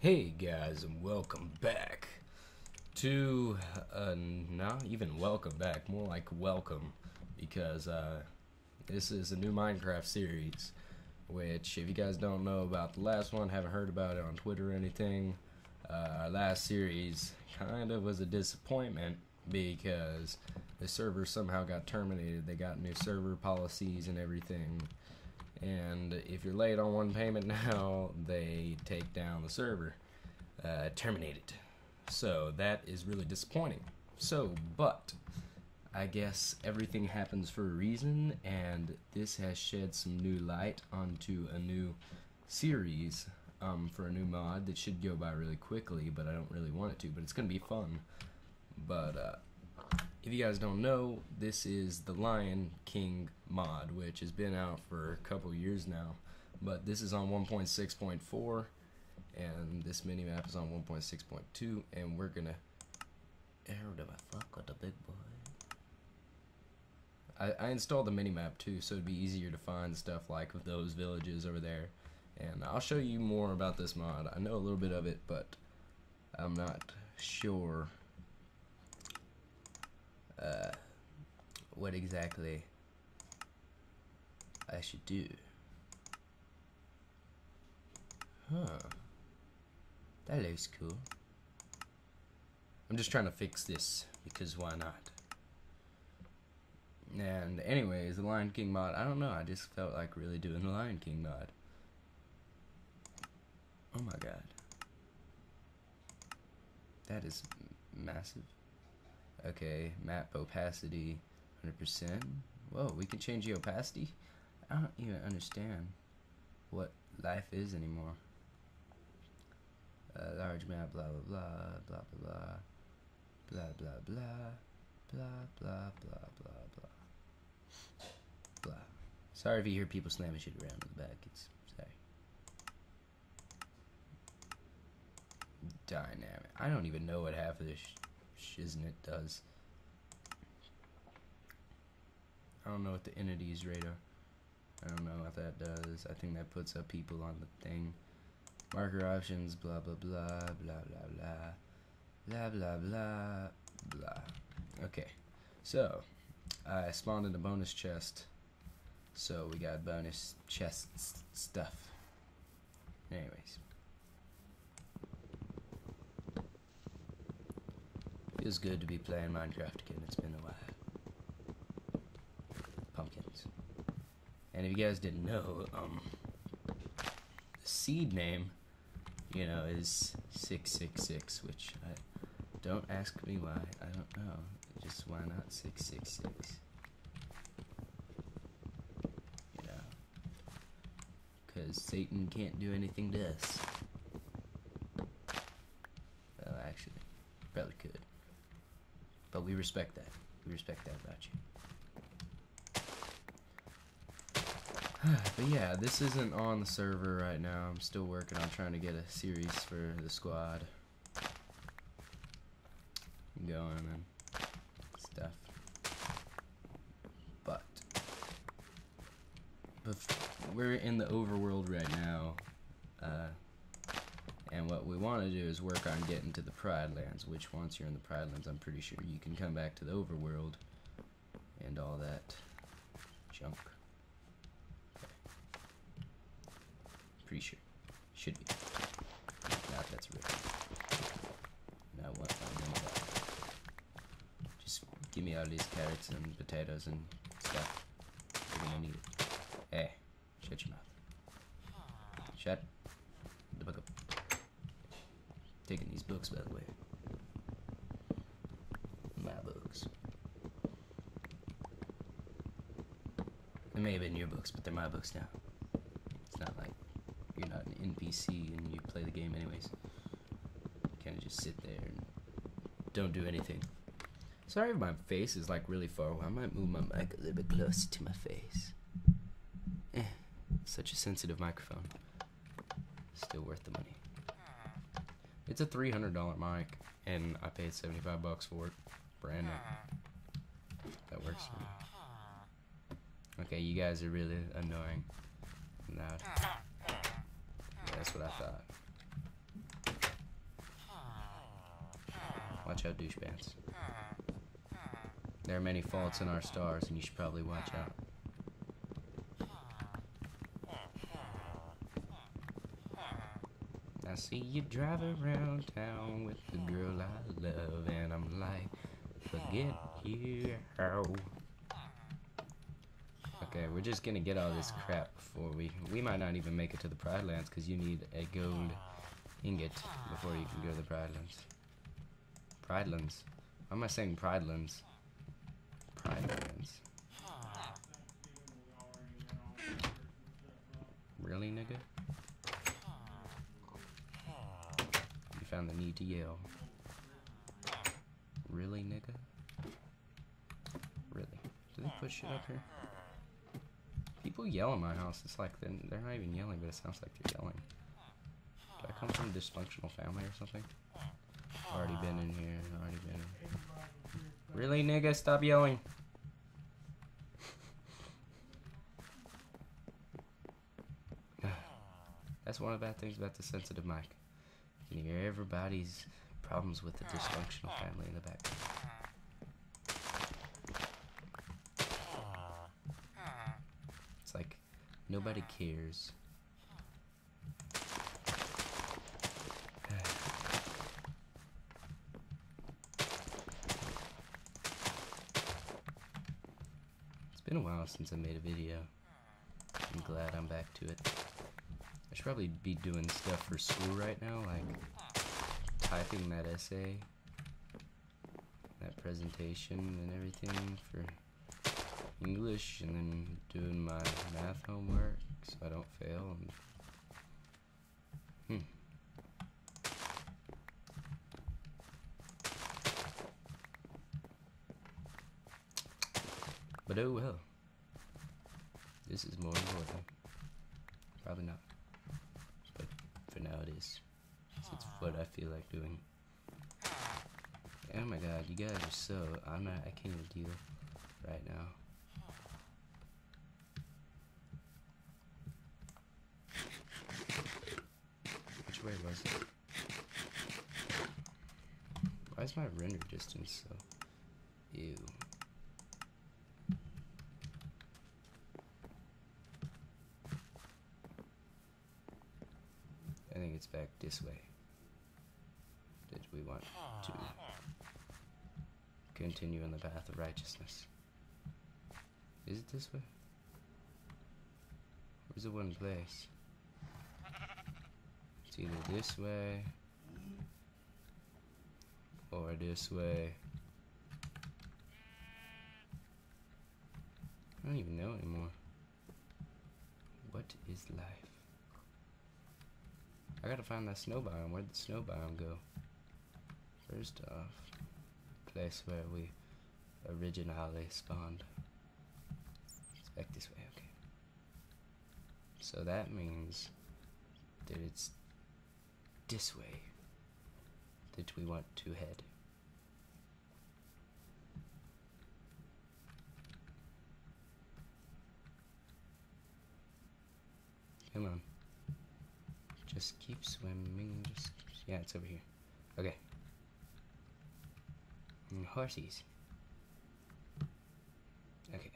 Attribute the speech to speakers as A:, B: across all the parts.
A: Hey guys, and welcome back to uh, not even welcome back, more like welcome, because uh, this is a new Minecraft series. Which, if you guys don't know about the last one, haven't heard about it on Twitter or anything, uh, our last series kind of was a disappointment because the server somehow got terminated. They got new server policies and everything and if you're late on one payment now, they take down the server, uh, terminate it. So that is really disappointing. So, but I guess everything happens for a reason, and this has shed some new light onto a new series um, for a new mod that should go by really quickly, but I don't really want it to. But it's gonna be fun. But uh, if you guys don't know, this is the Lion King mod, which has been out for a couple years now. But this is on 1.6.4, and this mini map is on 1.6.2, and we're gonna. How do I fuck with the big boy? I, I installed the mini map too, so it'd be easier to find stuff like those villages over there. And I'll show you more about this mod. I know a little bit of it, but I'm not sure uh, what exactly I should do. Huh. That looks cool. I'm just trying to fix this because why not? And anyways, the Lion King mod, I don't know, I just felt like really doing the Lion King mod. Oh my god. That is massive. Okay, map opacity 100%. Whoa, we can change the opacity? I don't even understand what life is anymore. Uh, large map, blah blah blah, blah blah blah, blah blah blah, blah blah blah blah blah. Sorry if you hear people slamming shit around in the back. It's sorry. Dynamic. I don't even know what half of this shiznit does. I don't know what the entities radar. I don't know what that does. I think that puts up people on the thing. Marker options, blah blah blah, blah blah blah, blah blah blah, blah. Okay, so I spawned in a bonus chest. So we got bonus chest stuff. Anyways. Feels good to be playing Minecraft again. It's been a while. Pumpkins. And if you guys didn't know, um, the seed name, you know, is 666, which I don't ask me why. I don't know. Just why not 666? You know, because Satan can't do anything to us. Well, actually, probably could. But we respect that. We respect that about you. but yeah, this isn't on the server right now. I'm still working on trying to get a series for the squad going and stuff. But, we're in the overworld right now, uh, and what we want to do is work on getting to the Pride Lands. Which once you're in the Pride Lands, I'm pretty sure you can come back to the overworld and all that junk. Pretty sure. Should be. Not that's real. Now what? Just give me all these carrots and potatoes and stuff. You're gonna need it. Hey, shut your mouth. Shut the book up. Taking these books, by the way. My books. They may have been your books, but they're my books now. It's not like you're not an NPC and you play the game anyways. You kind of just sit there and don't do anything. Sorry if my face is like really far away. I might move my mic a little bit closer to my face. Eh, such a sensitive microphone. Still worth the money. It's a three hundred dollar mic, and I paid seventy five bucks for it, brand new. That works for me. Okay, you guys are really annoying. Loud. Yeah, that's what I thought. Watch out, douchebags. There are many faults in our stars, and you should probably watch out. I see you drive around town with the girl I love, and I'm like, forget you. Okay, we're just gonna get all this crap before we. We might not even make it to the Pride Lands because you need a gold ingot before you can go to the Pride Lands. Pride Lands. Why am I saying Pride Lands? Pride Lands. Really, nigga? You found the need to yell. Really, nigga? Really? Do they put shit up here? People yell in my house. It's like they're, they're not even yelling, but it sounds like they're yelling. Do I come from a dysfunctional family or something? Already been in here. Already been in. Really, nigga? Stop yelling. That's one of the bad things about the sensitive mic. You hear everybody's problems with the dysfunctional family in the back. It's like nobody cares. It's been a while since I made a video. I'm glad I'm back to it. I should probably be doing stuff for school right now, like typing that essay, that presentation and everything for English, and then doing my math homework so I don't fail. And, hmm. But oh well. This is more important. Probably not. For now it is. It's what I feel like doing. Oh my god, you guys are so I'm not I can't even deal right now. Which way was it? Why is my render distance so ew? I think it's back this way. Did we want to continue on the path of righteousness? Is it this way? Where's the one place? It's either this way or this way. I don't even know anymore. What is life? I gotta find that snow biome. Where'd the snow biome go? First off, place where we originally spawned. It's back this way, okay. So that means that it's this way that we want to head. Come on. Just keep swimming. Just yeah, it's over here. Okay. And horsies. Okay.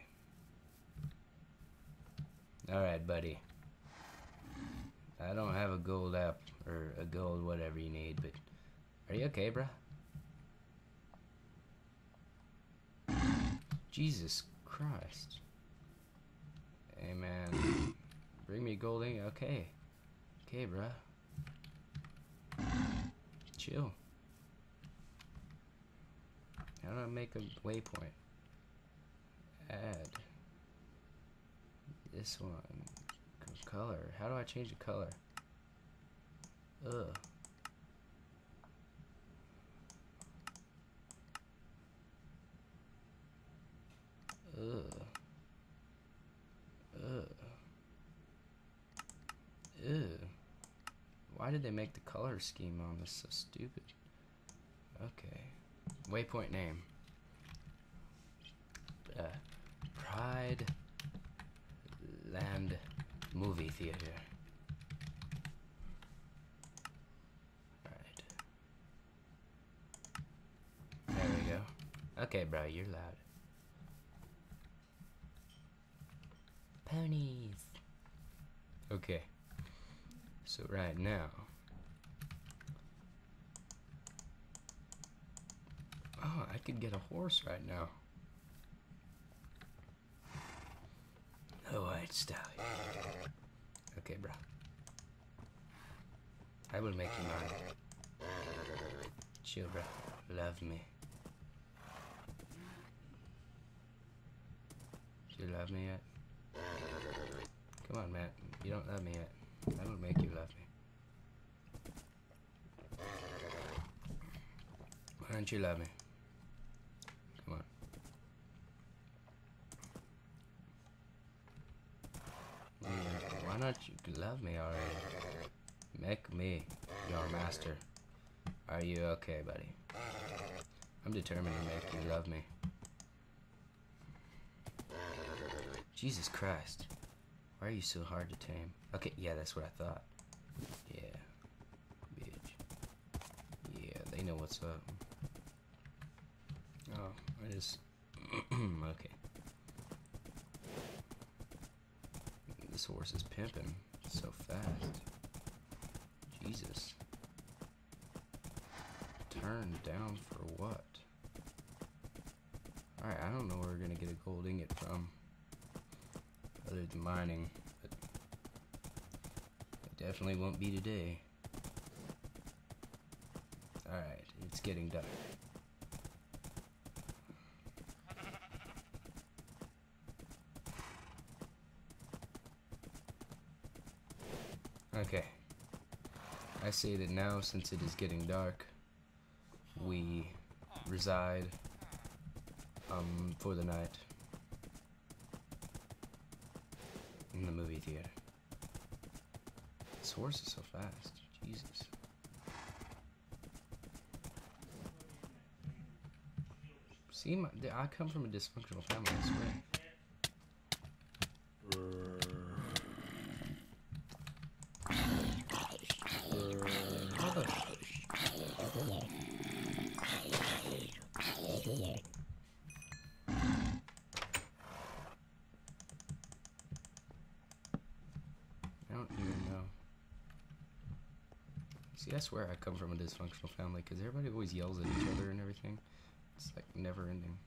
A: All right, buddy. I don't have a gold app or a gold whatever you need, but are you okay, bruh? Jesus Christ. Hey, man. Bring me gold. Okay. Okay, bruh. Chill. How do I make a waypoint? Add. This one. Color. How do I change the color? Ugh. Ugh. Ew. Why did they make the color scheme on this so stupid? Okay. Waypoint name. Uh, Pride Land Movie Theater. Alright. There we go. Okay, bro, you're loud. Ponies. Okay. So right now. Oh, I could get a horse right now. A white stallion. Okay, bro. I will make you mine. Chill, bro. Love me. Do you love me yet? Come on, Matt. You don't love me yet. Make you love me. Why don't you love me? Come on. Mm, Why not you love me already? Make me your master. Are you okay, buddy? I'm determined to make you love me. Jesus Christ. Why are you so hard to tame? Okay, yeah, that's what I thought. Yeah. Bitch. Yeah, they know what's up. Oh, I just. okay. This horse is pimping so fast. Jesus. Turn down for what? Alright, I don't know where we're gonna get a gold ingot from. Other than mining. But it definitely won't be today. Alright, it's getting dark. Okay. I say that now, since it is getting dark, we reside um, for the night in the movie theater. This horse is so fast. Jesus. See, my, I come from a dysfunctional family, I swear. I don't even know. See, I swear I come from a dysfunctional family because everybody always yells at each other and everything. It's like never ending.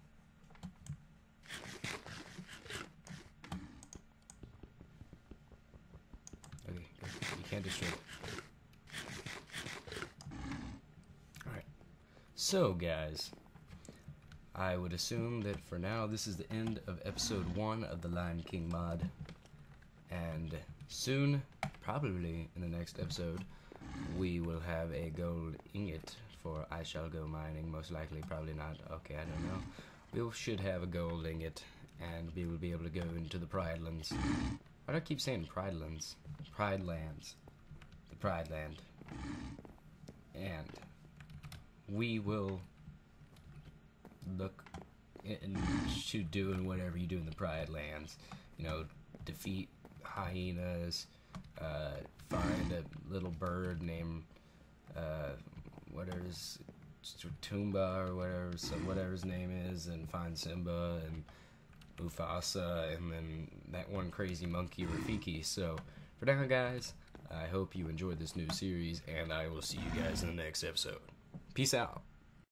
A: Okay. You can't destroy it. Alright. So, guys, I would assume that for now this is the end of episode one of the Lion King mod. And soon, probably in the next episode, we will have a gold ingot for I Shall Go Mining. Most likely, probably not. Okay, I don't know. We should have a gold ingot, and we will be able to go into the Pride Lands. Why do I keep saying Pride Lands? Pride Lands. The Pride Land. And we will look into doing whatever you do in the Pride Lands. You know, defeat hyenas, uh, find a little bird named uh, whatever's Tumba or whatever, so whatever his name is, and find Simba and Mufasa, and then that one crazy monkey Rafiki. So for now, guys, I hope you enjoyed this new series, and I will see you guys in the next episode. Peace out.